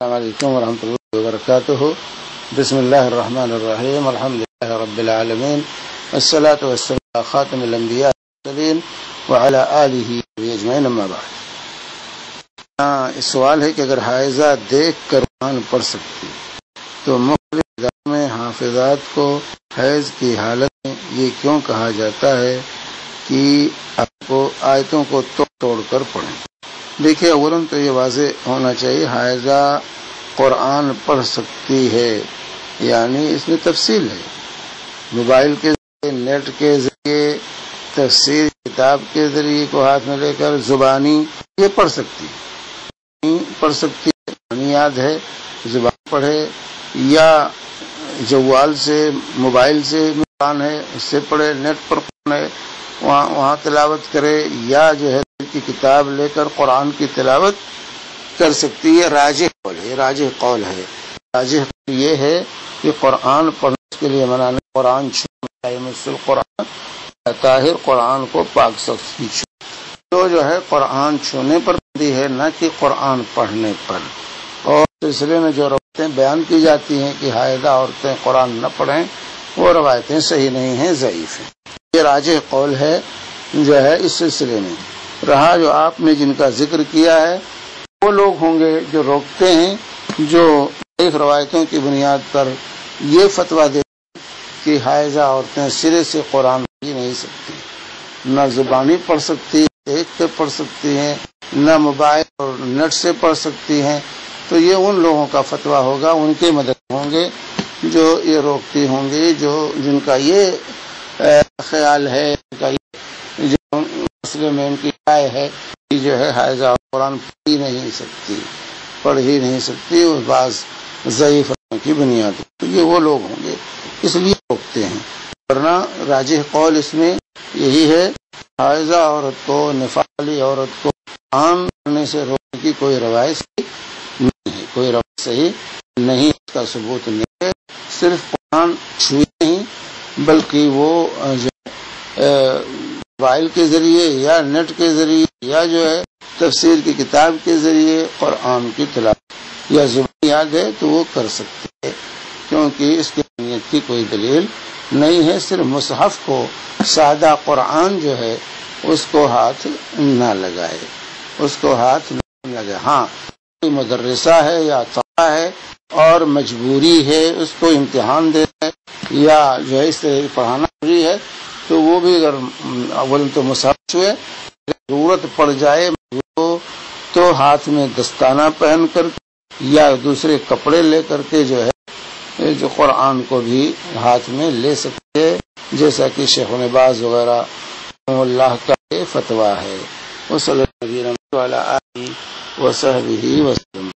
السلام علیکم ورحمۃ اللہ وبرکاتہ۔ بسم اللہ الرحمن الرحیم۔ الحمد لله رب العالمین۔ والصلاة والسلام خاتم الانبیاء والمرسلین۔ وعلى آلہ اجمعین اما بعد۔ ہاں، سوال ہے کہ اگر حائضہ دیکھ کر قرآن پڑھ سکتی تو مختلف میں حافظات کو حیض کی حالت میں یہ کیوں کہا جاتا ہے کہ آپ کو آیتوں کو توڑ توڑ کر پڑھیں؟ دیکھیے اولن تو یہ واضح ہونا چاہیے حائضہ قرآن پڑھ سکتی ہے یعنی اس میں تفصیل ہے۔ موبائل کے ذریعے، نیٹ کے ذریعے، تفسیر کتاب کے ذریعے کو ہاتھ میں لے کر زبانی یہ پڑھ سکتی ہے۔ پڑھ سکتی ہے یاد ہے، زبان پڑھے، یا جوال سے، موبائل سے قرآن ہے، اس سے پڑھے، نیٹ پر قرآن ہے وہاں وہاں تلاوت کرے یا جو ہے کی کتاب لے کر قرآن کی تلاوت کر سکتی ہے راج قول ہے راج قول ہے۔ راج یہ ہے کہ قرآن پڑھنے کے لیے منانا قرآن قرآن طاہر قرآن کو پاک سختی تو جو ہے قرآن چھونے پر بندی ہے، نہ کہ قرآن پڑھنے پر۔ اور سلسلے میں جو روایتیں بیان کی جاتی ہیں کہ حائدہ عورتیں قرآن نہ پڑھیں، وہ روایتیں صحیح نہیں ہیں، ضعیف ہیں۔ یہ راج قول ہے جو ہے اس سلسلے میں۔ رہا جو آپ نے جن کا ذکر کیا ہے، وہ لوگ ہوں گے جو روکتے ہیں، جو ایک روایتوں کی بنیاد پر یہ فتویٰ دے کہ حائضہ عورتیں سرے سے قرآن پڑھ نہیں سکتی۔ نہ زبانی پڑھ سکتی، ایک سے پڑھ سکتی ہیں، نہ موبائل اور نیٹ سے پڑھ سکتی ہیں۔ تو یہ ان لوگوں کا فتویٰ ہوگا، ان کے مدد ہوں گے جو یہ روکتی ہوں گی جو جن کا یہ خیال ہے جو مسئلے میں ان کی رائے ہے کہ جو ہے حائضہ قرآن پڑھ ہی نہیں سکتی پڑھ ہی نہیں سکتی اس بعض ضعیف کی بنیاد تو یہ وہ لوگ ہوں گے، اس لیے روکتے ہیں۔ ورنہ راج قول اس میں یہی ہے حائضہ عورت کو، نفالی عورت کو عام کرنے سے روکنے کی کوئی روایت نہیں ہے۔ کوئی روایت صحیح نہیں، اس کا ثبوت نہیں ہے، صرف قرآن چھوئی بلکہ وہ جو موبائل کے ذریعے یا نیٹ کے ذریعے یا جو ہے تفسیر کی کتاب کے ذریعے قرآن کی تلاش یا زبان یاد ہے تو وہ کر سکتے ہیں، کیونکہ اس کی اہمیت کی کوئی دلیل نہیں ہے، صرف مصحف کو سادہ قرآن جو ہے اس کو ہاتھ نہ لگائے، اس کو ہاتھ نہ لگائے۔ ہاں کوئی مدرسہ ہے یا طا ہے اور مجبوری ہے، اس کو امتحان دے یا جو ہے اس طرح پڑھانا ضروری ہے، تو وہ بھی اگر اول تو مسافر ہوئے، ضرورت پڑ جائے تو ہاتھ میں دستانہ پہن کر یا دوسرے کپڑے لے کر کے جو ہے، جو قرآن کو بھی ہاتھ میں لے سکتے، جیسا کہ شیخ نباز وغیرہ اللہ کا فتویٰ ہے۔ وہ صلی اللہ علیہ وسلم۔